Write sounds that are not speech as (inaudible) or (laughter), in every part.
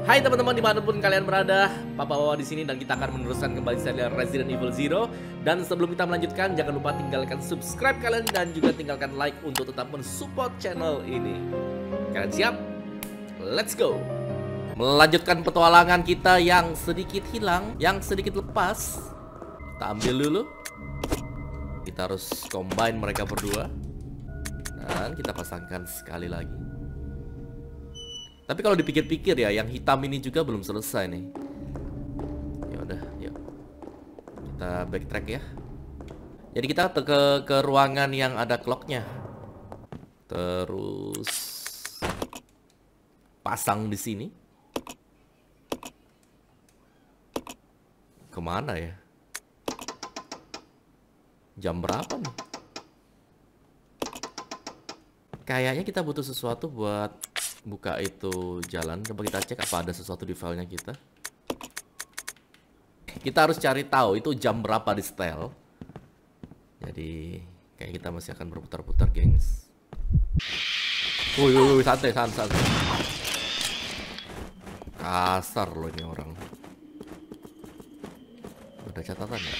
Hai teman-teman di mana pun kalian berada, Papa Wawa di sini dan kita akan meneruskan kembali serial Resident Evil Zero. Dan sebelum kita melanjutkan, jangan lupa tinggalkan subscribe kalian dan juga tinggalkan like untuk tetap mensupport channel ini. Kalian siap? Let's go! Melanjutkan petualangan kita yang sedikit hilang, yang sedikit lepas. Kita ambil dulu. Kita harus combine mereka berdua. Dan kita pasangkan sekali lagi. Tapi kalau dipikir-pikir ya, yang hitam ini juga belum selesai nih. Ya udah, yuk. Kita backtrack ya. Jadi kita ke ke ruangan yang ada clocknya. Terus pasang di sini. Ke mana ya? Jam berapa nih? Kayaknya kita butuh sesuatu buat buka itu jalan coba kita cek apa ada sesuatu di filenya kita. Kita harus cari tahu itu jam berapa di setel. Jadi kayak kita masih akan berputar-putar gengs. Woi woi santai santai santai. Kasar loh ini orang. Ada catatan ya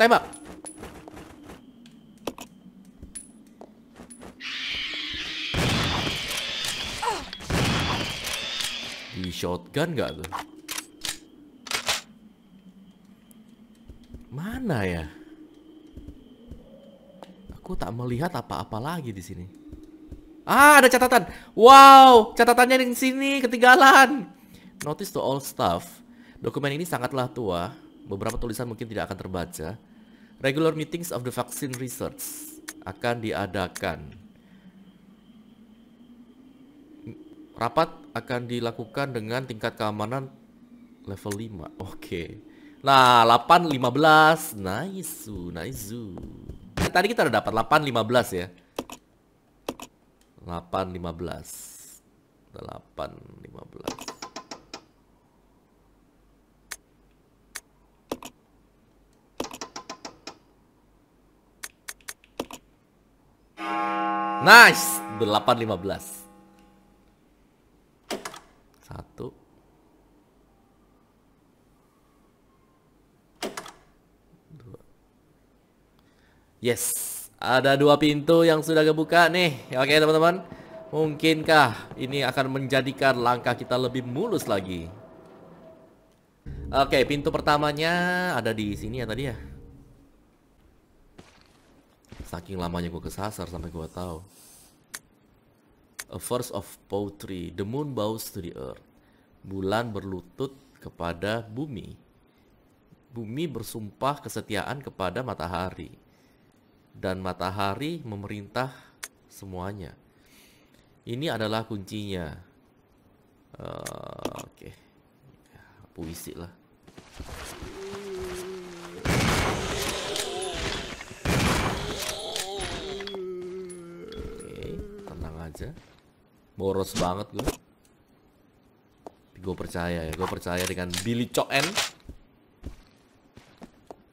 tembak shotgun gak tuh? Mana ya? Aku tak melihat apa-apa lagi di sini. Ah, ada catatan. Wow, catatannya di sini ketinggalan. Notice to all staff. Dokumen ini sangatlah tua. Beberapa tulisan mungkin tidak akan terbaca. Regular meetings of the vaccine research akan diadakan Rapat akan dilakukan dengan tingkat keamanan level 5. Oke. Okay. Nah, 8 15. Nice. Nice. Tadi kita udah dapat 8 15 ya. 8 15. 8 15. Nice, 8 15. Satu. Dua. Yes. Ada dua pintu yang sudah kebuka nih. Oke teman-teman. Mungkinkah ini akan menjadikan langkah kita lebih mulus lagi? Oke, pintu pertamanya ada di sini ya tadi ya. Saking lamanya gue kesasar sampai gue tahu. A force of poetry, the moon bows to the earth. Bulan berlutut kepada bumi. Bumi bersumpah kesetiaan kepada matahari. Dan matahari memerintah semuanya. Ini adalah kuncinya. Uh, Oke. Okay. Puisi lah. Oke, okay, tenang aja boros banget gue gue percaya ya gue percaya dengan Billy Coen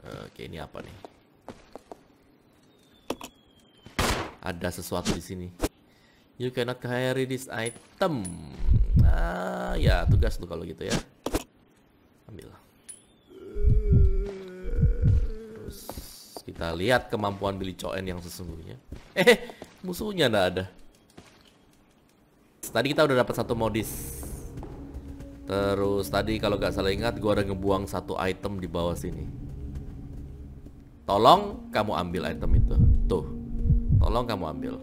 oke ini apa nih? Ada sesuatu di sini. You cannot carry this item. Ah ya tugas tuh kalau gitu ya. Ambil. Terus kita lihat kemampuan Billy Coen yang sesungguhnya. Eh musuhnya ndak ada. Tadi kita udah dapat satu modis. Terus tadi kalau gak salah ingat gue ada ngebuang satu item di bawah sini. Tolong kamu ambil item itu. Tuh. Tolong kamu ambil.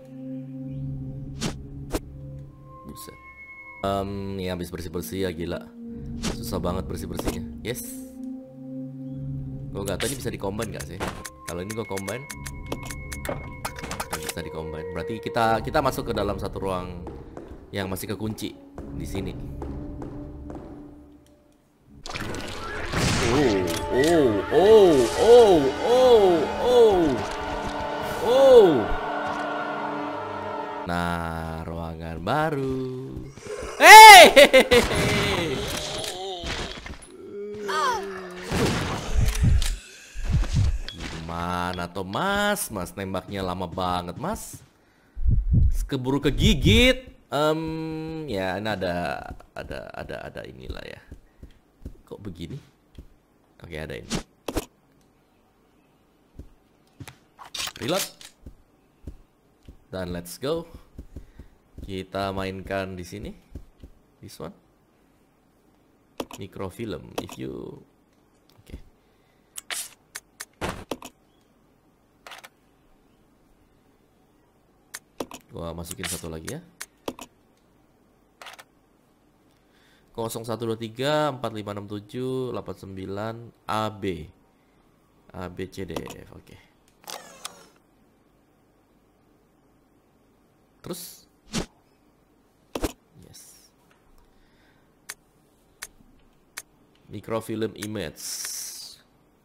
Buset. Um, ya habis bersih-bersih ya gila. Susah banget bersih-bersihnya. Yes. Gue gak tahu ini bisa di-combine gak sih? Kalau ini gue combine bisa di-combine. Berarti kita kita masuk ke dalam satu ruang yang masih kekunci di sini. Oh, oh, oh, oh, oh, oh, oh. Nah, ruangan baru. Hey! Gimana tuh mas? Mas nembaknya lama banget mas. Keburu kegigit. Um, ya ini ada ada ada ada inilah ya. Kok begini? Oke ada ini. Reload. Dan let's go. Kita mainkan di sini. This one. Microfilm. If you Oke. Gua masukin satu lagi ya. 0123 4567 89 AB. ABCDF. Oke. Terus Yes. Microfilm image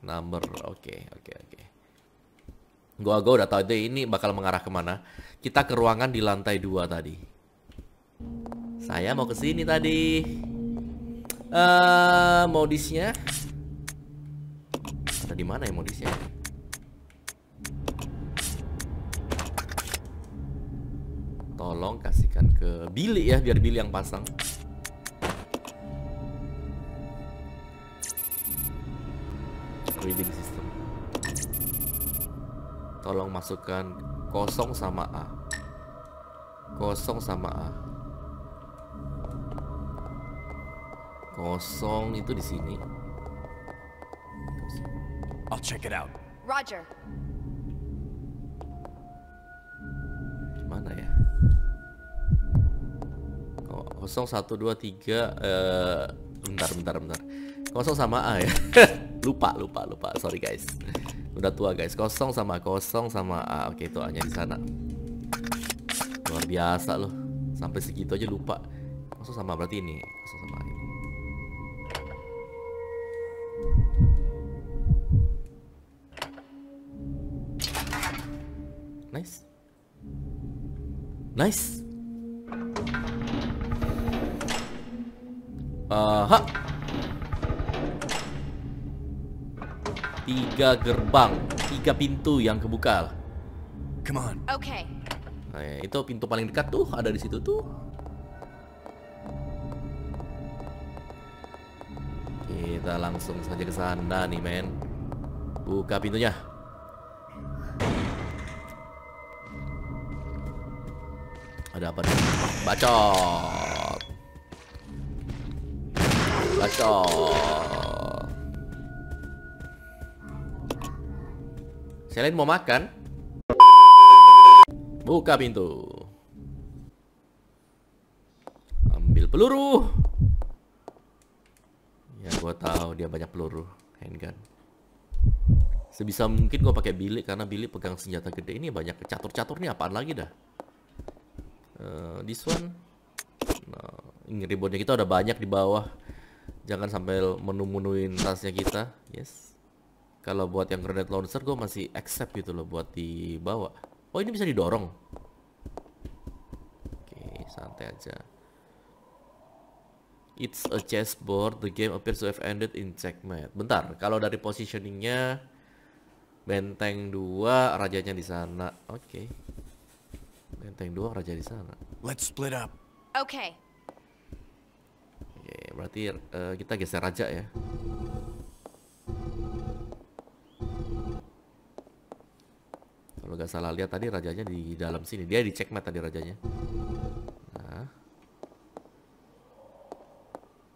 number. Oke, oke, oke. Gua gua udah tahu deh ini bakal mengarah ke mana. Kita ke ruangan di lantai dua tadi. Saya mau ke sini tadi. Uh, modisnya ada di mana ya modisnya? Tolong kasihkan ke Billy ya biar Billy yang pasang. Reading system. Tolong masukkan kosong sama A. Kosong sama A. Kosong itu di sini. I'll check it out. Roger. Mana ya? Oh, kosong satu dua tiga. Eh, bentar bentar bentar. Kosong sama A ya. (laughs) lupa lupa lupa. Sorry guys. Udah tua guys. Kosong sama kosong sama A. Oke itu hanya di sana. Luar biasa loh. Sampai segitu aja lupa. Kosong sama berarti ini. Kosong sama A. Nice. Nice. Aha. Tiga gerbang, tiga pintu yang kebuka. Come on. Okay. Nah, ya, itu pintu paling dekat tuh, ada di situ tuh. Kita langsung saja ke sana nih, men. Buka pintunya. Ada apa nih? Bacot. Bacot. Selain mau makan, buka pintu. Ambil peluru. Ya gua tahu dia banyak peluru handgun. Sebisa mungkin gua pakai bilik karena bilik pegang senjata gede ini banyak catur-catur nih apaan lagi dah. Uh, this one nah, ini ributnya kita udah banyak di bawah. Jangan sampai menu-menuin tasnya kita. Yes. Kalau buat yang grenade launcher gue masih accept gitu loh buat dibawa oh ini bisa didorong? Oke santai aja. It's a chessboard. The game appears to have ended in checkmate. Bentar kalau dari positioningnya benteng 2 rajanya di sana. Oke. okay. Benteng dua raja di sana. Let's split up. Okay. Oke, berarti uh, kita geser raja ya. Kalau nggak salah lihat tadi rajanya di dalam sini. Dia di checkmate tadi rajanya. Nah.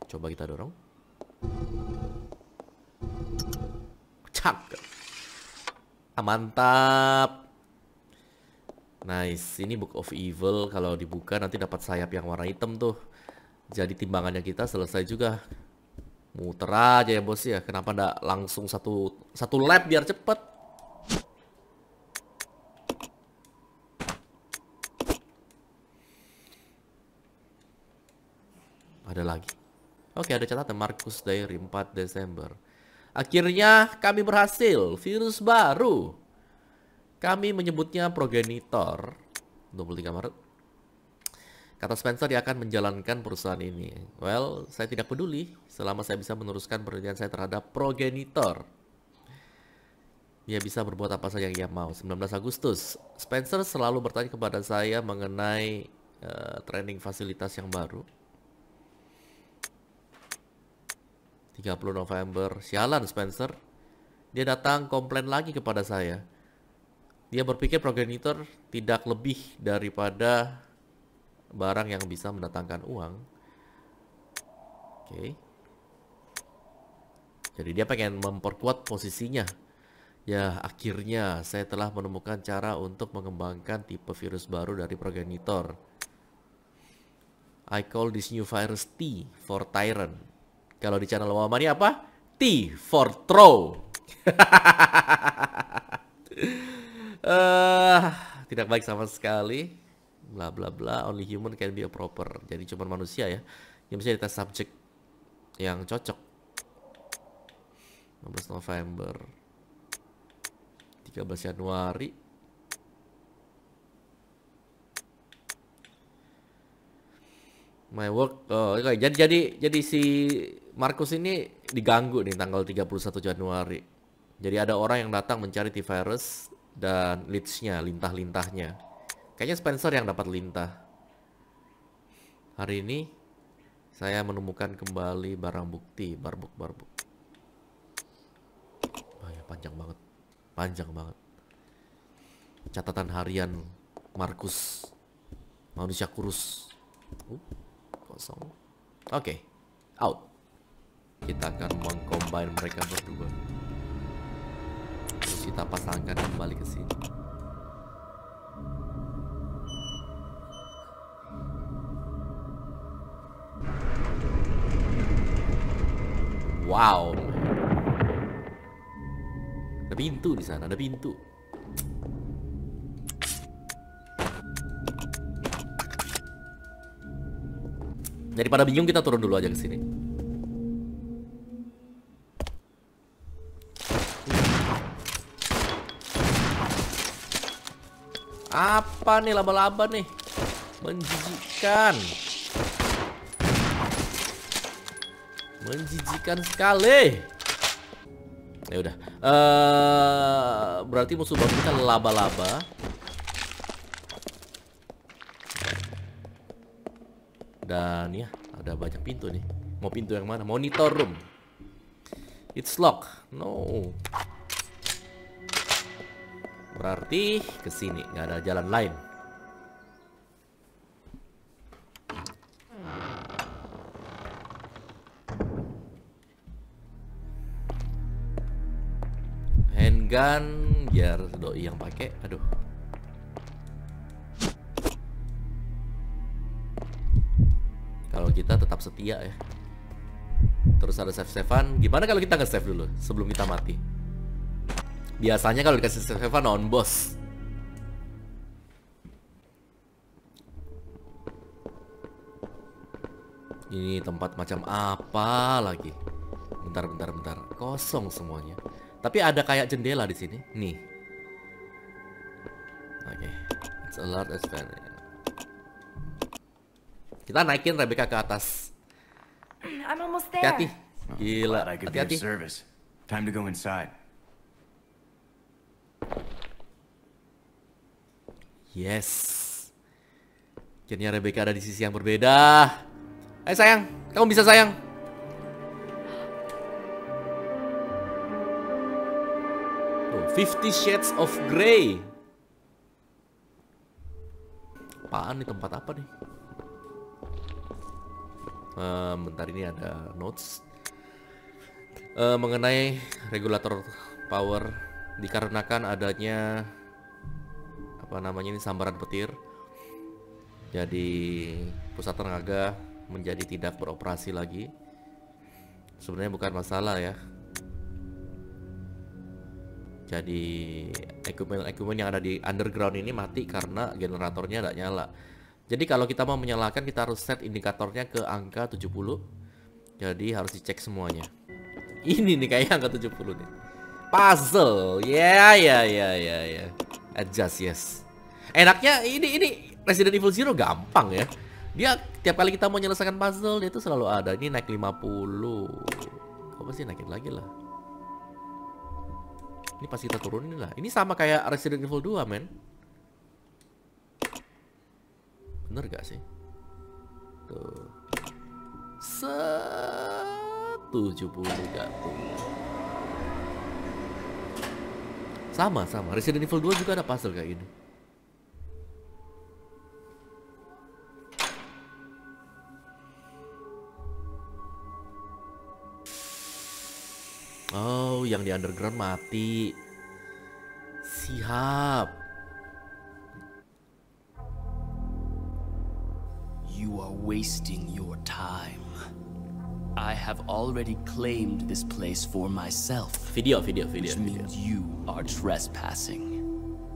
Coba kita dorong. Cak. Ah, mantap. Nice, ini Book of Evil kalau dibuka nanti dapat sayap yang warna hitam tuh. Jadi timbangannya kita selesai juga. Muter aja ya bos ya. Kenapa ndak langsung satu satu lap biar cepet? Ada lagi. Oke, ada catatan Markus Diary 4 Desember. Akhirnya kami berhasil. Virus baru. Kami menyebutnya progenitor 23 Maret. Kata Spencer dia akan menjalankan perusahaan ini. Well, saya tidak peduli selama saya bisa meneruskan penelitian saya terhadap progenitor. Dia bisa berbuat apa saja yang ia mau. 19 Agustus, Spencer selalu bertanya kepada saya mengenai uh, training fasilitas yang baru. 30 November, sialan Spencer. Dia datang komplain lagi kepada saya. Dia berpikir progenitor tidak lebih daripada barang yang bisa mendatangkan uang. Oke. Okay. Jadi dia pengen memperkuat posisinya Ya, akhirnya saya telah menemukan cara untuk mengembangkan tipe virus baru dari progenitor. I call this new virus T for Tyrant. Kalau di channel Wamani apa? T for Throw. (laughs) uh, tidak baik sama sekali. Bla bla bla. Only human can be a proper. Jadi cuma manusia ya yang bisa dites subjek yang cocok. 16 November. 13 Januari My work oh okay. jadi jadi jadi si Markus ini diganggu nih tanggal 31 Januari. Jadi ada orang yang datang mencari T-Virus dan leads-nya, lintah-lintahnya. Kayaknya Spencer yang dapat lintah. Hari ini saya menemukan kembali barang bukti, barbuk-barbuk. Oh ya, panjang banget. Panjang banget. Catatan harian Markus. Manusia kurus. Uh, kosong. Oke. Okay. Out. Kita akan mengcombine mereka berdua. Kita pasangkan kembali ke sini. Wow. Ada pintu di sana, ada pintu. Daripada bingung kita turun dulu aja ke sini. Apa nih laba-laba nih? Menjijikkan. Menjijikkan sekali. Ya udah. Uh, berarti musuh baru kita laba-laba. Dan ya, ada banyak pintu nih. Mau pintu yang mana? Monitor room. It's lock. No. Berarti ke sini, nggak ada jalan lain. handgun biar doi yang pakai aduh. Kalau kita tetap setia ya. Terus ada save savean gimana kalau kita nge save dulu sebelum kita mati biasanya kalau dikasih save savean on boss ini tempat macam apa lagi bentar bentar bentar kosong semuanya tapi ada kayak jendela di sini. Nih. Oke. Okay. It's a lot as Kita naikin Rebecca ke atas. I'm almost there. Hati-hati. Gila. Hati-hati. service. Time to go inside. Yes. Akhirnya Rebecca ada di sisi yang berbeda. Eh sayang, kamu bisa sayang. Fifty Shades of Grey. Apaan nih tempat apa nih? Um, bentar ini ada notes uh, mengenai regulator power dikarenakan adanya apa namanya ini sambaran petir. Jadi pusat tenaga menjadi tidak beroperasi lagi. Sebenarnya bukan masalah ya, jadi equipment-equipment yang ada di underground ini mati karena generatornya tidak nyala. Jadi kalau kita mau menyalakan kita harus set indikatornya ke angka 70. Jadi harus dicek semuanya. Ini nih kayak angka 70 nih. Puzzle. Ya ya ya ya ya. Adjust yes. Enaknya ini ini Resident Evil Zero gampang ya. Dia tiap kali kita mau menyelesaikan puzzle dia itu selalu ada. Ini naik 50. Kok pasti naikin lagi lah. Ini pas kita turunin lah. Ini sama kayak Resident Evil 2, men. Bener gak sih? Tuh. Setuju juga tuh. Sama, sama. Resident Evil 2 juga ada puzzle kayak gini. Yang di underground mati. Siap. You are wasting your time. I have already claimed this place for myself, Video, video, video, which video. means you are trespassing.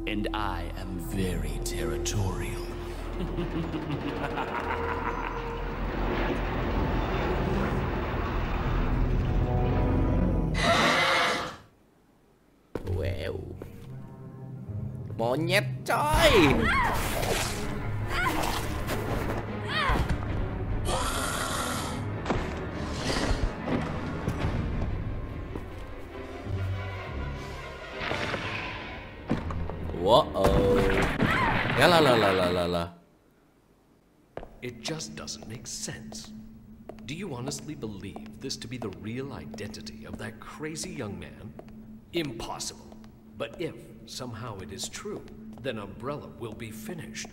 And I am very territorial. (laughs) Monyet coy. Wow. Ya oh. lah lah lah lah lah lah. It just doesn't make sense. Do you honestly believe this to be the real identity of that crazy young man? Impossible. But if somehow it is true, then Umbrella will be finished.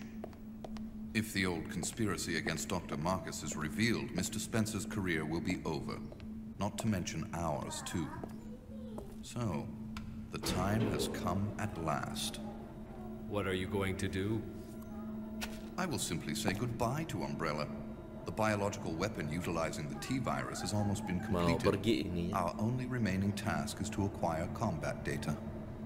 If the old conspiracy against Dr. Marcus is revealed, Mr. Spencer's career will be over. Not to mention ours, too. So, the time has come at last. What are you going to do? I will simply say goodbye to Umbrella. The biological weapon utilizing the T-virus has almost been completed. Our only remaining task is to acquire combat data.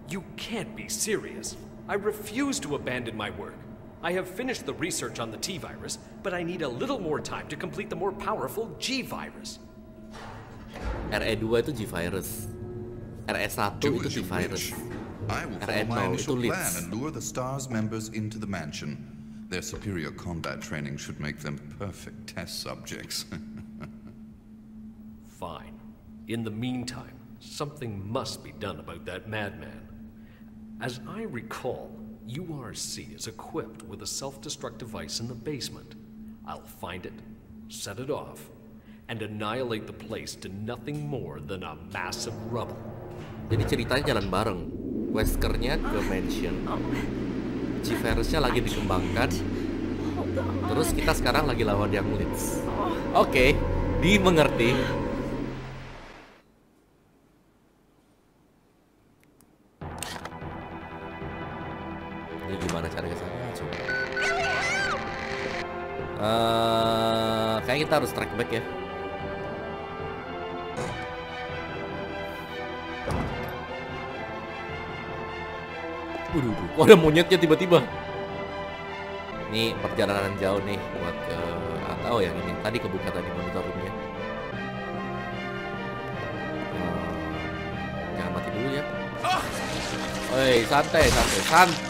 You can't be serious. I refuse to abandon my work. I have finished the research on the T virus, but I need a little more time to complete the more powerful G virus. RE2 itu G-Virus. RE1 Do itu as you G-Virus. wish. I will follow my initial itu plan and lure the STARS members into the mansion. Their superior combat training should make them perfect test subjects. (laughs) Fine. In the meantime, something must be done about that madman. As I recall, URC is equipped with a self destruct device in the basement. I'll find it, set it off, and annihilate the place to nothing more than a mass of rubble. Jadi ceritanya jalan bareng. Weskernya ke mansion. G-Virusnya lagi dikembangkan. Terus kita sekarang lagi lawan yang leads. Oke, dimengerti. Ini gimana cara ke sana? Coba. Eh, kayak kita harus track back ya. Waduh. Kok ada monyetnya tiba-tiba? Ini perjalanan jauh nih buat ke atau yang ini. Tadi kebuka tadi monitor roomnya. Hmm, jangan mati dulu ya. Woi, santai, santai, santai.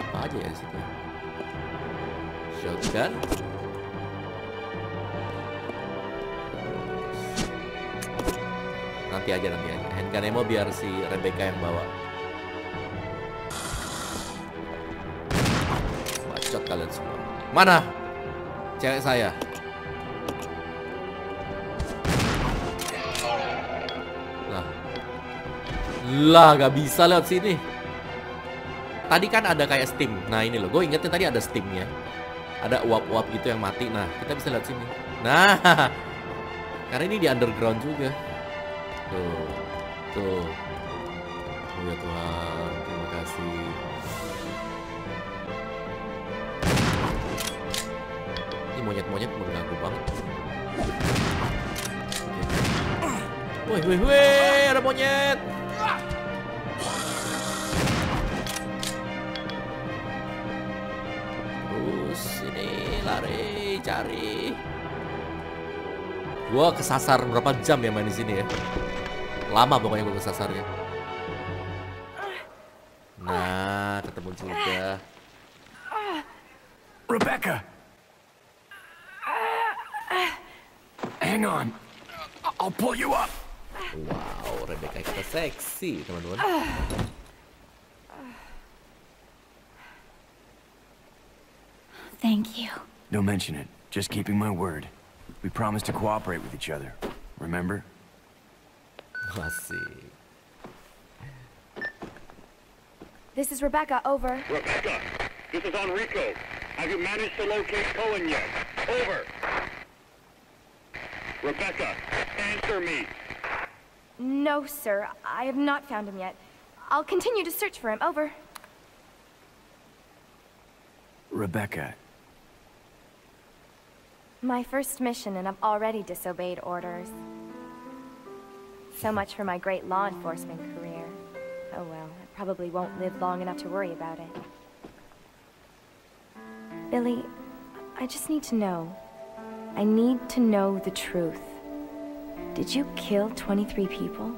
Apa aja ya situ? Shotgun. Nanti aja nanti aja. Handgun ammo biar si Rebecca yang bawa. Bacot kalian semua. Mana? Cewek saya. Lah, gak bisa lewat sini. Tadi kan ada kayak steam. Nah ini loh, gue ingetnya tadi ada steamnya. Ada uap-uap gitu yang mati. Nah, kita bisa lewat sini. Nah, (laughs) karena ini di underground juga. Tuh, tuh. Oh ya Tuhan, terima kasih. Ini monyet-monyet mengganggu banget. Wih, wih, wih, ada monyet. Terus ini lari, cari. Gua kesasar berapa jam ya main di sini ya? Lama pokoknya gua kesasarnya. Nah, ketemu juga. Rebecca! Hang on. I'll pull you up. Wow, Rebecca kita seksi, teman-teman. Thank you. Don't mention it. Just keeping my word. We promised to cooperate with each other. Remember? Ah, Asik. This is Rebecca, over. Rebecca, this is Enrico. Have you managed to locate Cohen yet? Over. Rebecca, answer me. No, sir. I have not found him yet. I'll continue to search for him, over. Rebecca, My first mission, and I've already disobeyed orders. So much for my great law enforcement career. Oh well, I probably won't live long enough to worry about it. Billy, I just need to know. I need to know the truth. Did you kill 23 people?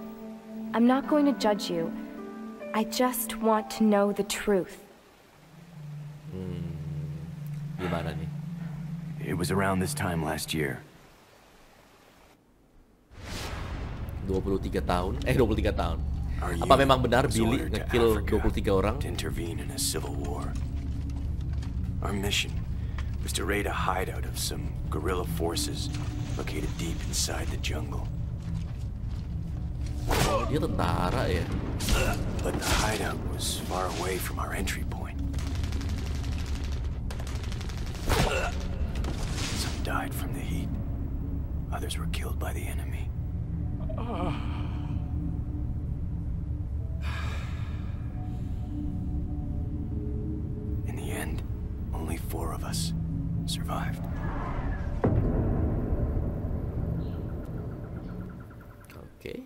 I'm not going to judge you. I just want to know the truth. Gimana nih? it was around this time last year. 23 tahun? Eh, 23 tahun. Our Apa memang benar Billy ordered ngekill 23 orang? To intervene in a civil war. Our mission was to raid a hideout of some guerrilla forces located deep inside the jungle. Oh, dia tentara ya? But the hideout was far away from our entry point. Some died from the heat. Others were killed by the enemy. In the end, only four of us survived. Oke.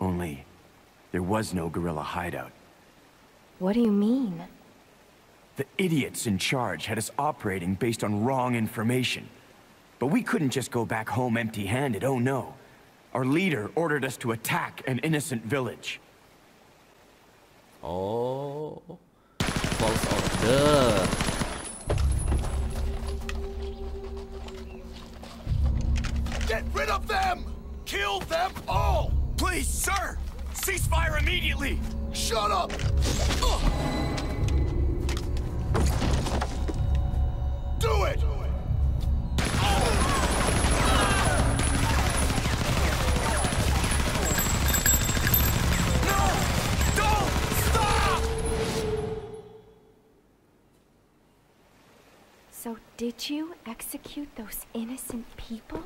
Only, there was no guerrilla hideout. What do you mean? The idiots in charge had us operating based on wrong information. But we couldn't just go back home empty-handed, oh no. Our leader ordered us to attack an innocent village. Oh. False order. Get rid of them! Kill them all! Please, sir! Ceasefire immediately! Shut up! Do it! No! Don't! Stop! So did you execute those innocent people?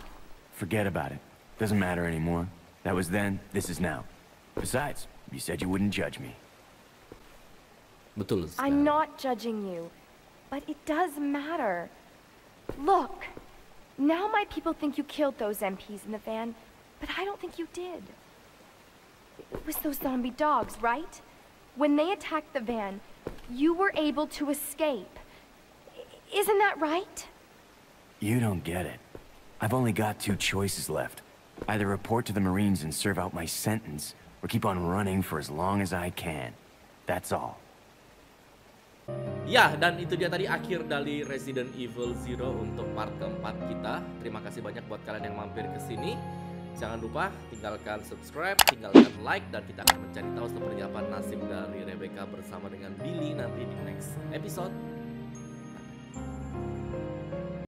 Forget about it. Doesn't matter anymore. That was then, this is now. Besides, you said you wouldn't judge me. Betul. I'm not judging you, but it does matter. Look, now my people think you killed those MPs in the van, but I don't think you did. It was those zombie dogs, right? When they attacked the van, you were able to escape. Isn't that right? You don't get it. I've only got two choices left. Either report to the Marines and serve out my sentence, or keep on running for as long as I can. That's all. Ya, dan itu dia tadi akhir dari Resident Evil Zero untuk part keempat kita. Terima kasih banyak buat kalian yang mampir ke sini. Jangan lupa tinggalkan subscribe, tinggalkan like, dan kita akan mencari tahu seperti apa nasib dari Rebecca bersama dengan Billy nanti di next episode.